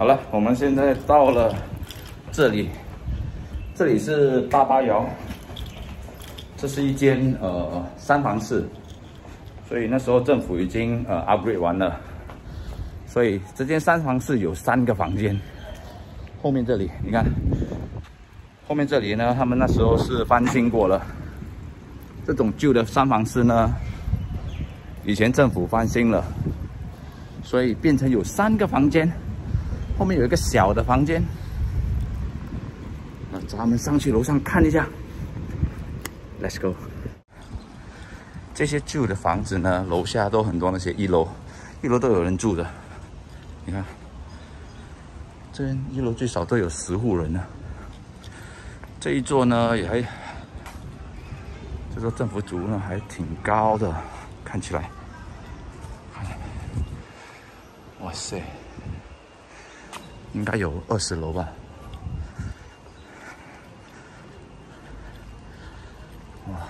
好了，我们现在到了这里，这里是大巴窑，这是一间呃三房式，所以那时候政府已经呃 upgrade 完了，所以这间三房式有三个房间。后面这里你看，后面这里呢，他们那时候是翻新过了，这种旧的三房式呢，以前政府翻新了，所以变成有三个房间。后面有一个小的房间，那咱们上去楼上看一下。Let's go。这些旧的房子呢，楼下都很多那些一楼，一楼都有人住的。你看，这边一楼最少都有十户人呢。这一座呢也还，这座政府组呢还挺高的，看起来。哇塞！应该有二十楼吧。哇，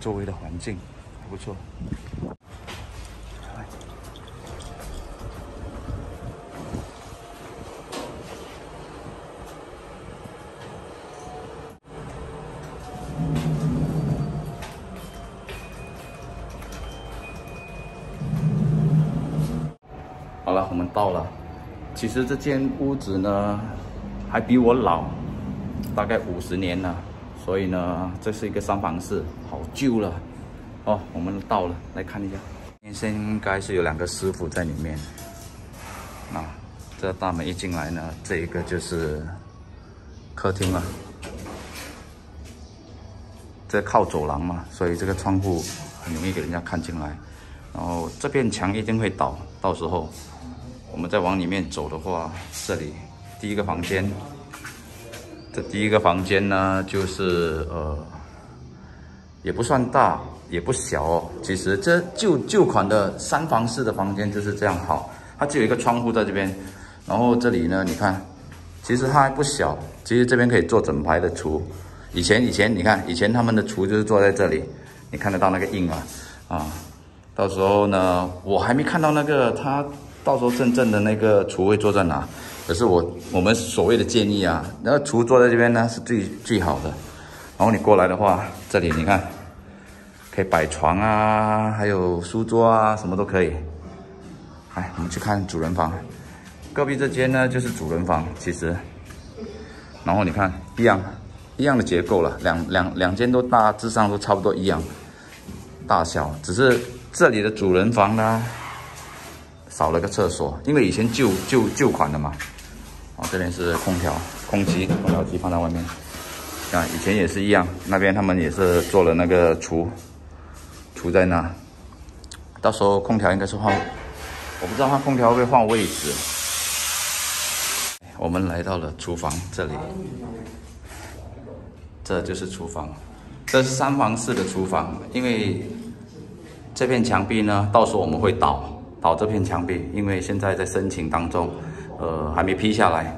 周围的环境还不错。到了。其实这间屋子呢，还比我老，大概五十年了。所以呢，这是一个三房式，好旧了。哦，我们到了，来看一下。现在应该是有两个师傅在里面。啊，这大门一进来呢，这一个就是客厅了。这靠走廊嘛，所以这个窗户很容易给人家看进来。然后这片墙一定会倒，到时候。我们再往里面走的话，这里第一个房间，这第一个房间呢，就是呃，也不算大，也不小哦。其实这旧旧款的三房式的房间就是这样好，它只有一个窗户在这边。然后这里呢，你看，其实它还不小，其实这边可以做整排的厨。以前以前你看，以前他们的厨就是坐在这里，你看得到那个印啊啊。到时候呢，我还没看到那个他。到时候真正的那个厨会坐在哪？可是我我们所谓的建议啊，那个厨坐在这边呢是最最好的。然后你过来的话，这里你看，可以摆床啊，还有书桌啊，什么都可以。哎，我们去看主人房。隔壁这间呢就是主人房，其实。然后你看，一样一样的结构了，两两两间都大致上都差不多一样大小，只是这里的主人房呢。少了个厕所，因为以前旧旧旧款的嘛。哦，这边是空调，空气空调机放在外面。啊，以前也是一样，那边他们也是做了那个厨，厨在那。到时候空调应该是换，我不知道它空调会不会换位置。我们来到了厨房这里，这就是厨房，这是三房式的厨房，因为这片墙壁呢，到时候我们会倒。倒这片墙壁，因为现在在申请当中，呃，还没批下来，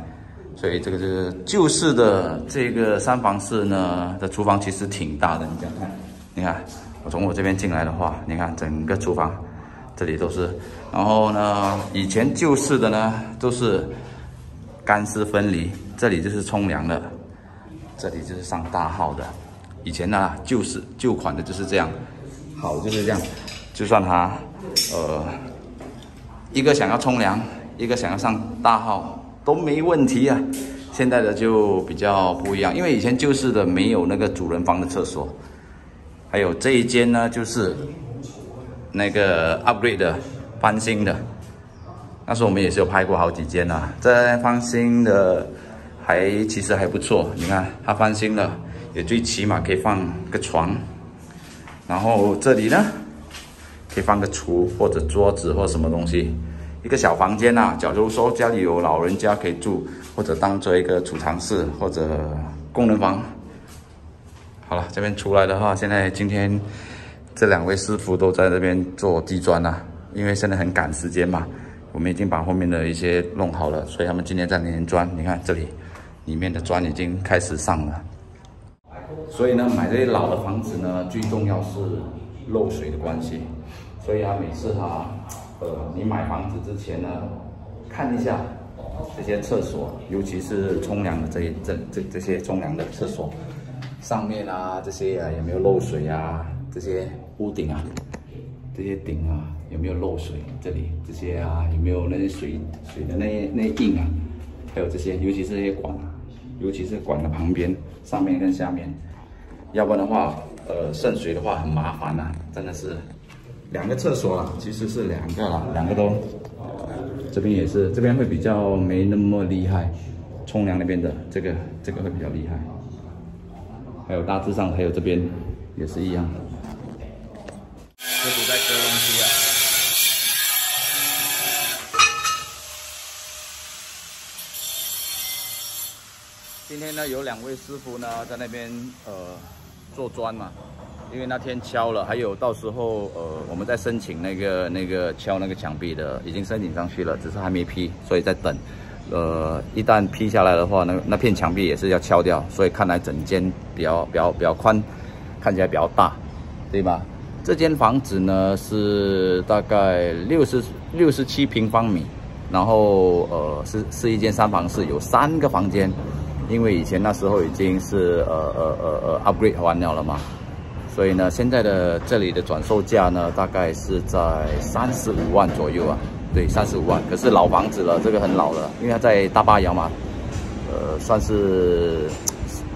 所以这个就是旧式的这个三房式呢的厨房其实挺大的。你这样看，你看我从我这边进来的话，你看整个厨房这里都是。然后呢，以前旧式的呢都是干湿分离，这里就是冲凉的，这里就是上大号的。以前呢旧式旧款的就是这样，好就是这样，就算它呃。一个想要冲凉，一个想要上大号都没问题啊。现在的就比较不一样，因为以前旧式的没有那个主人房的厕所，还有这一间呢，就是那个 upgrade 的翻新的。那时候我们也是有拍过好几间呐，这翻新的还其实还不错。你看它翻新了，也最起码可以放个床，然后这里呢。可以放个厨或者桌子或什么东西，一个小房间呐。假如说家里有老人家可以住，或者当做一个储藏室或者工人房。好了，这边出来的话，现在今天这两位师傅都在这边做地砖呐，因为现在很赶时间嘛。我们已经把后面的一些弄好了，所以他们今天在连砖。你看这里里面的砖已经开始上了。所以呢，买这些老的房子呢，最重要是漏水的关系。所以啊，每次哈呃，你买房子之前呢，看一下这些厕所，尤其是冲凉的这一这这这些冲凉的厕所，上面啊这些啊有没有漏水啊？这些屋顶啊，这些顶啊有没有漏水？这里这些啊有没有那些水水的那那印啊？还有这些，尤其是这些管，尤其是管的旁边、上面跟下面，要不然的话，呃，渗水的话很麻烦呐，真的是。两个厕所啊，其实是两个啦，两个都，这边也是，这边会比较没那么厉害，冲凉那边的这个这个会比较厉害，还有大致上还有这边也是一样。师傅在割东西啊。今天呢，有两位师傅呢在那边呃做砖嘛。因为那天敲了，还有到时候呃，我们在申请那个那个敲那个墙壁的，已经申请上去了，只是还没批，所以在等。呃，一旦批下来的话，那那片墙壁也是要敲掉，所以看来整间比较比较比较宽，看起来比较大，对吧？这间房子呢是大概六十六十七平方米，然后呃是是一间三房室，有三个房间，因为以前那时候已经是呃呃呃呃 upgrade 完了了嘛。所以呢，现在的这里的转售价呢，大概是在三十五万左右啊。对，三十五万。可是老房子了，这个很老了，因为它在大巴窑嘛，呃，算是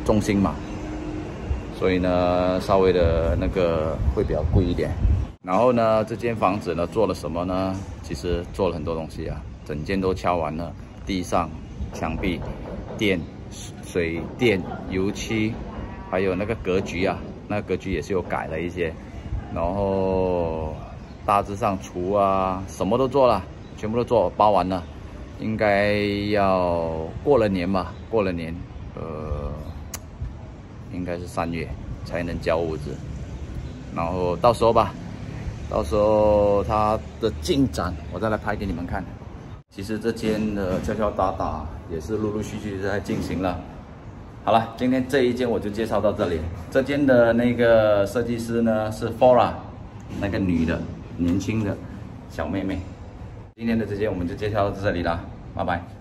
中心嘛，所以呢，稍微的那个会比较贵一点。然后呢，这间房子呢，做了什么呢？其实做了很多东西啊，整间都敲完了，地上、墙壁、电、水电、油漆，还有那个格局啊。那格局也是有改了一些，然后大致上厨啊什么都做了，全部都做包完了，应该要过了年吧，过了年，呃，应该是三月才能交屋子，然后到时候吧，到时候它的进展我再来拍给你们看。其实这间的敲敲打打也是陆陆续续在进行了。好了，今天这一间我就介绍到这里。这间的那个设计师呢是 Fora，那个女的，年轻的小妹妹。今天的这间我们就介绍到这里了，拜拜。